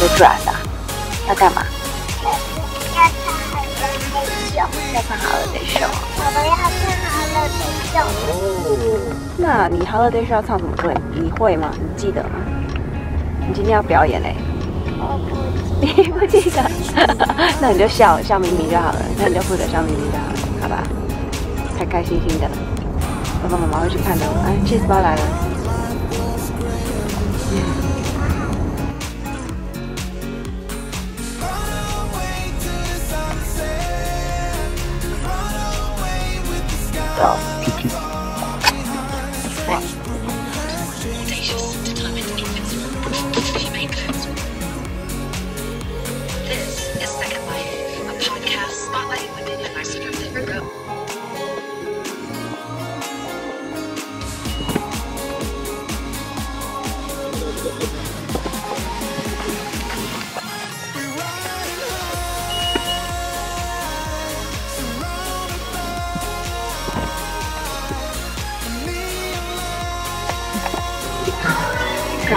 穿这个 dress 啊？要干嘛？要唱好乐的秀，要唱 holiday show。我们要唱好乐的秀。哦，那你 holiday show 要唱什么歌？你会吗？你记得吗？你今天要表演嘞、我不你不记得？那你就笑笑眯眯就好了，那你就负责笑眯眯就好了，好吧？开开心心的，爸爸妈妈会去看的。哎，cheese 包来了。啊，屁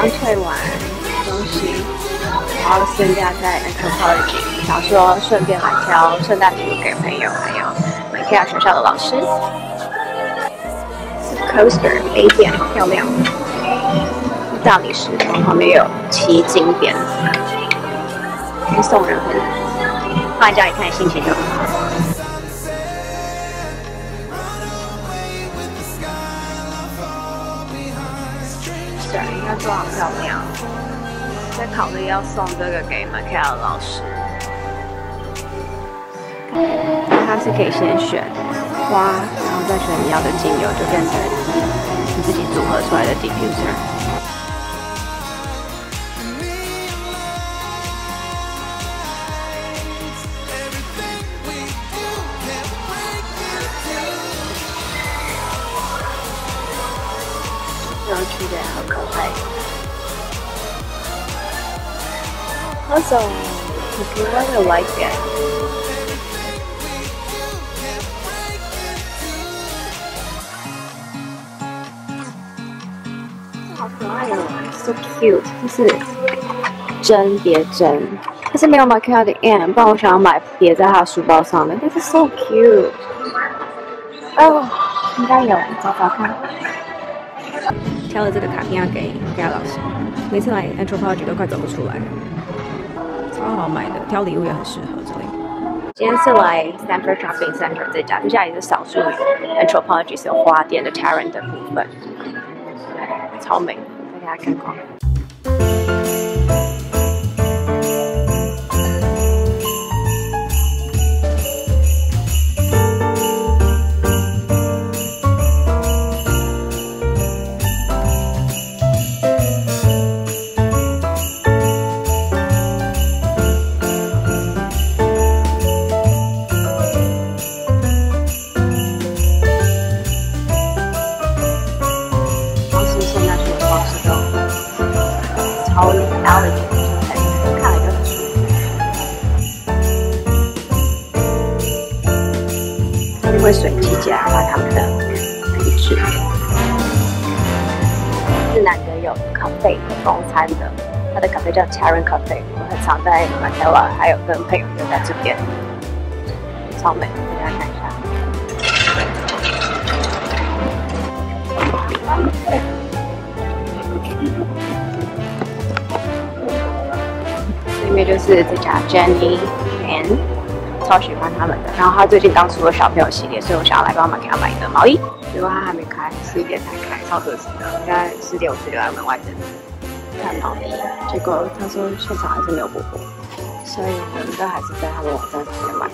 刚退完东西，然后现在在 anthropology，想说顺便来挑圣诞礼物给朋友，还有买给学校的老师。coaster 杯垫，漂亮。大理石旁边有奇经边，可以送人回来，放在家里看心情就很好。对，应该做好漂亮。在考虑要送这个给 m i c a e 老师，他是可以先选花，然后再选你要的精油，就变成你自己组合出来的 diffuser。有趣的，好可爱。Also, if you really like it. 好可爱哦，so cute，就是针别针，但是没有 m a c a 的 M，不然我想要买别在他的书包上面，但是 so cute。哦，应该有，找找看。挑了这个卡片要给给老师，每次来 anthropology 都快走不出来，超好买的，挑礼物也很适合这里。今天是来 Stanford Shopping Center 这家，这家也是少数 anthropology 是有花店的 Taran 的部分，超美，给大家看看。他们的配置。是难得有咖啡和中餐的，他的咖啡叫 Taran Cafe，我很常在 Mandela，还有跟朋友约在这边，超美，给大家看一下。对面就是这家 Jenny 超喜欢他们的。然后他最近刚出了小朋友系列，所以我想要来帮忙给他买一个毛衣。结果他还没开，十一点才开，超可惜的。应该十点五十就在门外等看毛衣。结果他说现场还是没有补货，所以我们都还是在他们网站上面买。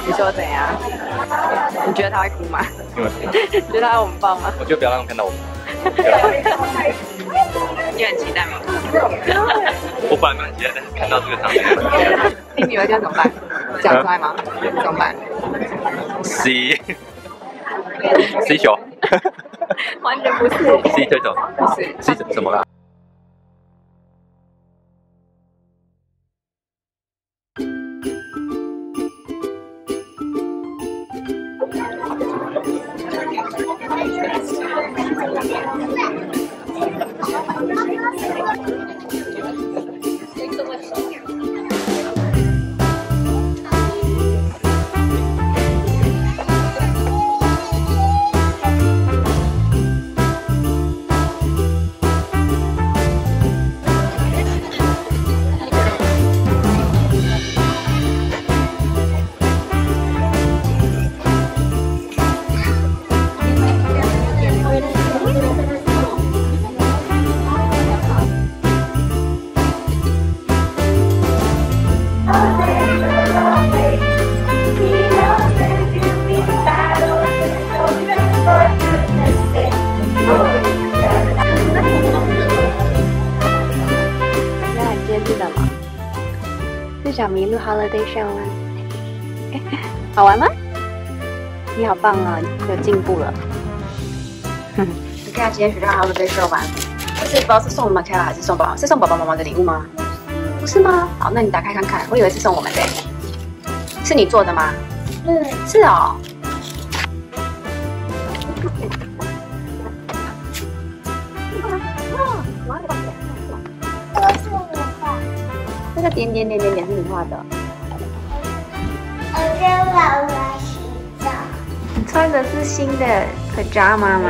你说怎样？你觉得他会哭吗？你觉得他要我们抱吗？我就不要让他们看到我。你很期待吗？我本来蛮期待看到这个场面。你女儿这样怎么办？讲出来吗？怎么办？C C 球 完全不是，，C 推手不是。，C 怎么啦？去小麋鹿 Holiday Show 吗？好玩吗？你好棒哦，有进步了。你看今天学校 Holiday Show 玩，这是不知道是送的吗 k a 还是送爸爸？是送爸爸妈妈的礼物吗？不是吗？好，那你打开看看，我以为是送我们的。是你做的吗？嗯，是哦。这个点点点点点是你画的。我跟姥姥洗澡。你穿的是新的 pajama 吗？